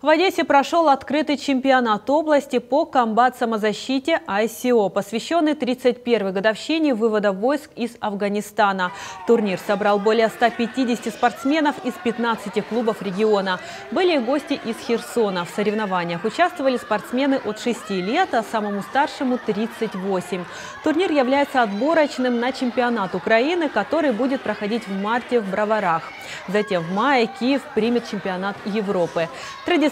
В Одессе прошел открытый чемпионат области по комбат-самозащите ICO, посвященный 31-й годовщине вывода войск из Афганистана. Турнир собрал более 150 спортсменов из 15 клубов региона. Были гости из Херсона. В соревнованиях участвовали спортсмены от 6 лет, а самому старшему 38. Турнир является отборочным на чемпионат Украины, который будет проходить в марте в Броварах. Затем в мае Киев примет чемпионат Европы. Традиционно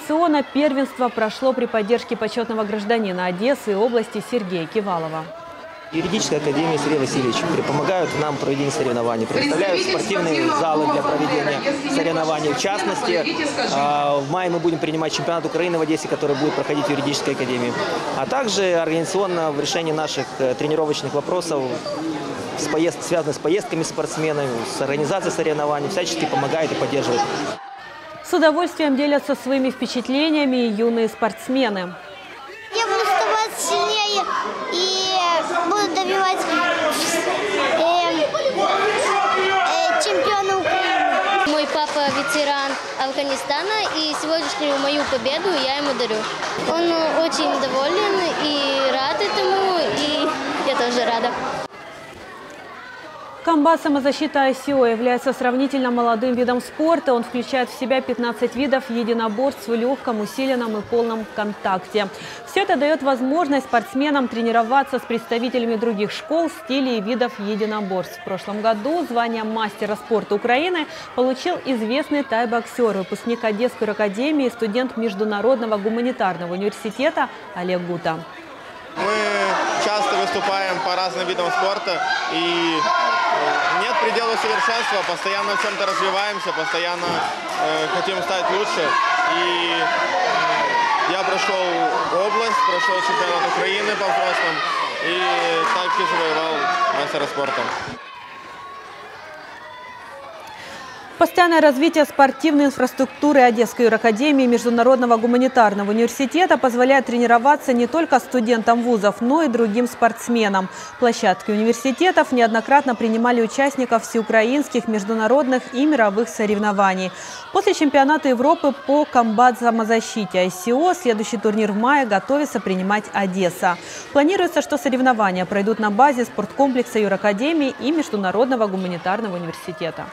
первенство прошло при поддержке почетного гражданина Одессы и области Сергея Кивалова. Юридическая академия Сергей Васильевич помогают нам в проведении соревнований, предоставляют спортивные залы для проведения соревнований. В частности, а, в мае мы будем принимать чемпионат Украины в Одессе, который будет проходить в юридической академии. А также организационно в решении наших э, тренировочных вопросов с поезд... связанных с поездками спортсменов, с организацией соревнований, всячески помогает и поддерживает. С удовольствием делятся своими впечатлениями и юные спортсмены. Я буду вставать сильнее и буду добивать э, э, чемпиона Украины. Мой папа ветеран Афганистана, и сегодняшнюю мою победу я ему дарю. Он очень доволен и рад этому, и я тоже рада. Комбат самозащита ICO является сравнительно молодым видом спорта. Он включает в себя 15 видов единоборств в легком, усиленном и полном контакте. Все это дает возможность спортсменам тренироваться с представителями других школ, стилей и видов единоборств. В прошлом году звание мастера спорта Украины получил известный тай-боксер, выпускник Одесской академии, студент Международного гуманитарного университета Олег Гута. Мы часто выступаем по разным видам спорта и нет предела совершенства, постоянно в чем-то развиваемся, постоянно э, хотим стать лучше. И я прошел область, прошел чемпионат Украины по взрослым и так и завоевал мастера спорта. Постоянное развитие спортивной инфраструктуры Одесской юракадемии Международного гуманитарного университета позволяет тренироваться не только студентам вузов, но и другим спортсменам. Площадки университетов неоднократно принимали участников всеукраинских, международных и мировых соревнований. После чемпионата Европы по комбат-самозащите ICO следующий турнир в мае готовится принимать Одесса. Планируется, что соревнования пройдут на базе спорткомплекса юракадемии и Международного гуманитарного университета.